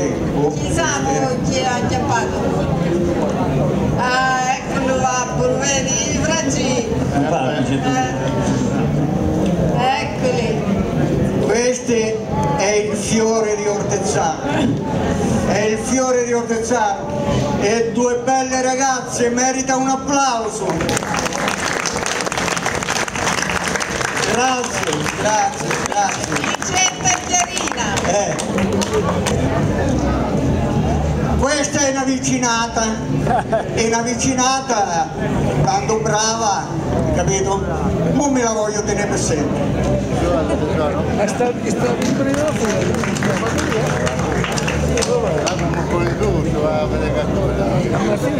te. Oh. Chissà chi ha acchiappato. Ah, eccolo là, pure vedi, fragili. Eh, eccoli. Questo è il fiore di Ortezzano. È il fiore di Ortezzano. E due belle ragazze merita un applauso. Grazie, grazie, grazie. Eh. Questa è una vicinata, è una vicinata tanto brava, capito? Non me la voglio tenere per sempre. Ma sta, sta piccolino fuori. Ma sì,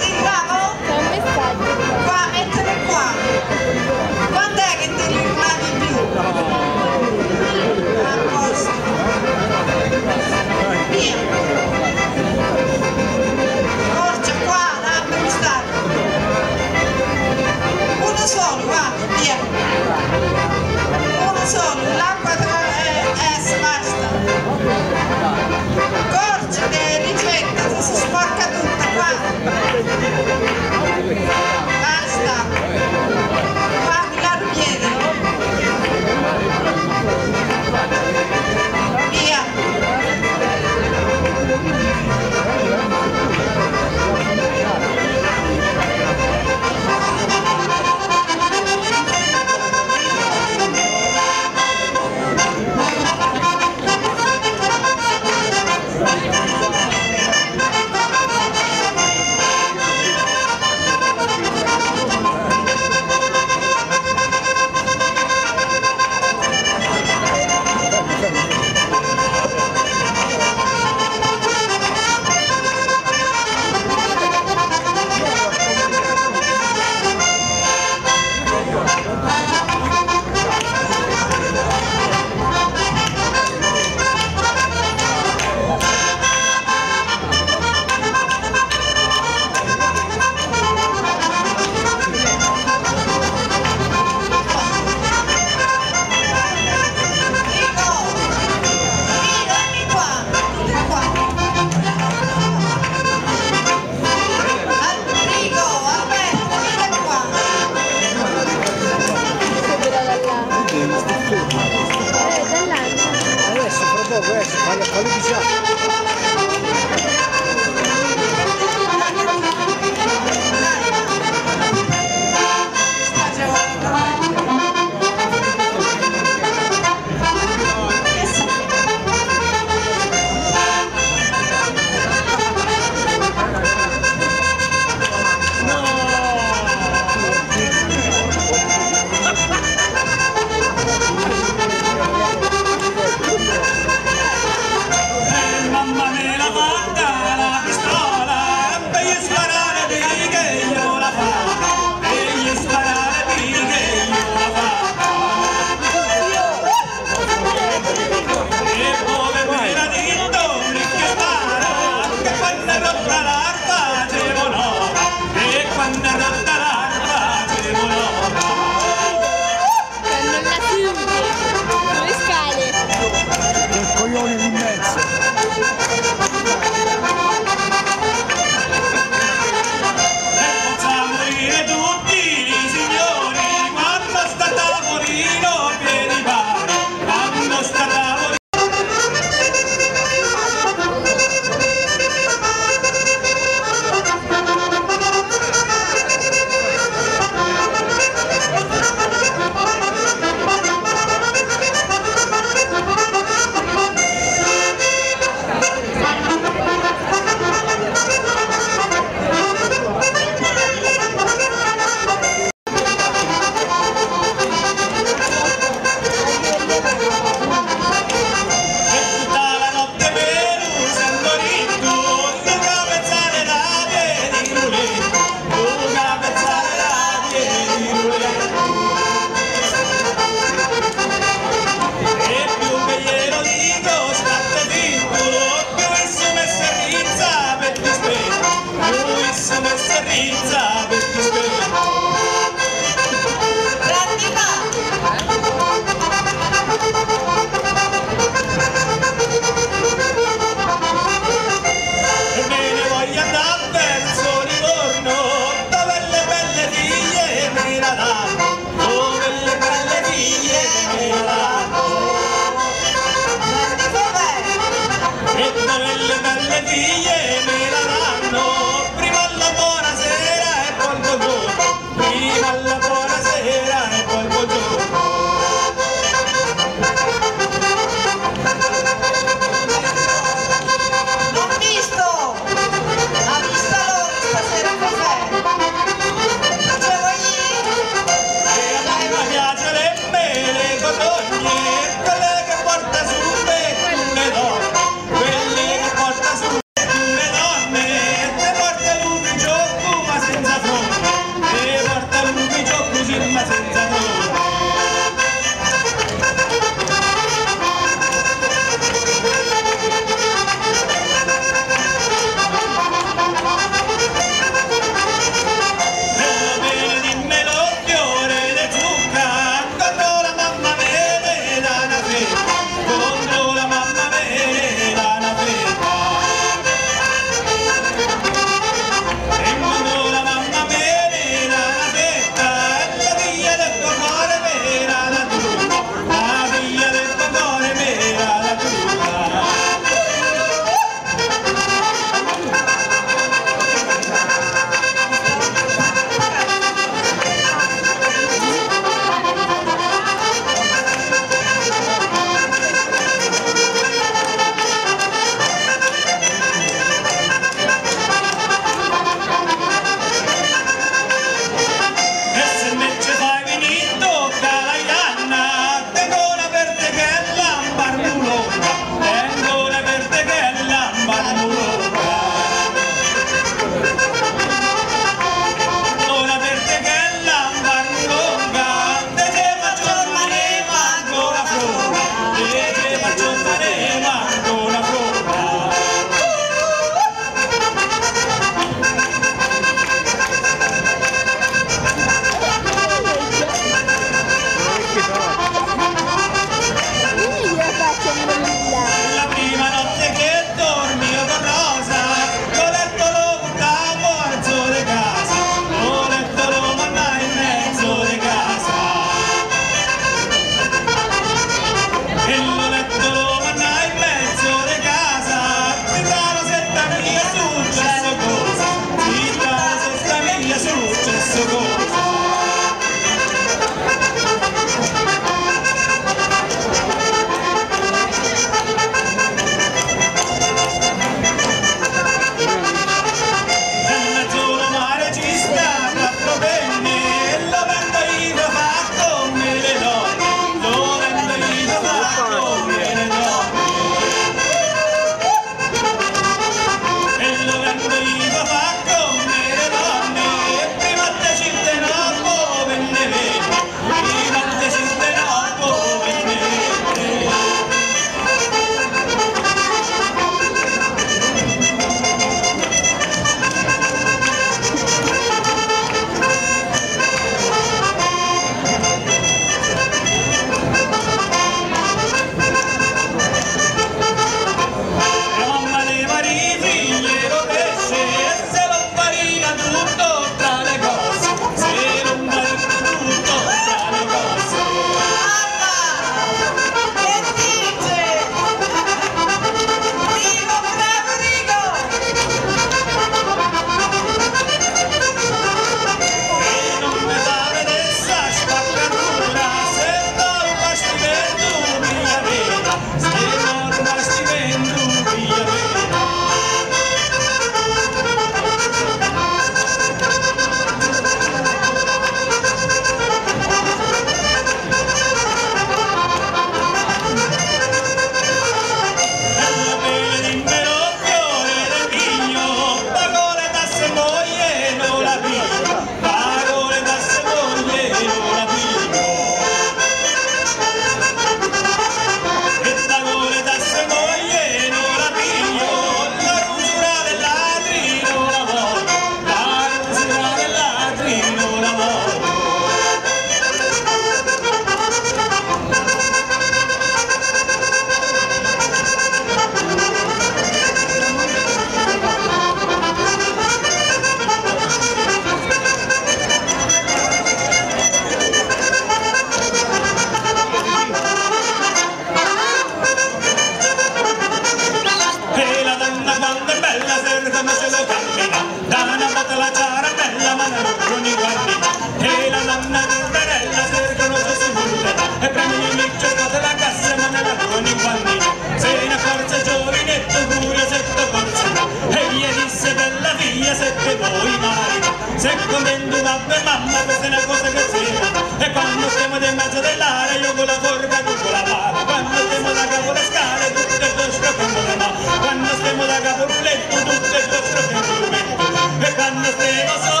se contento da per mamma questa è una cosa che sia e quando stiamo di mezzo dell'area io con la forca e con la pala quando stiamo da capo le scale tutto il tuo scroffendo le mani quando stiamo da capo il letto tutto il tuo scroffendo le mani e quando stiamo solo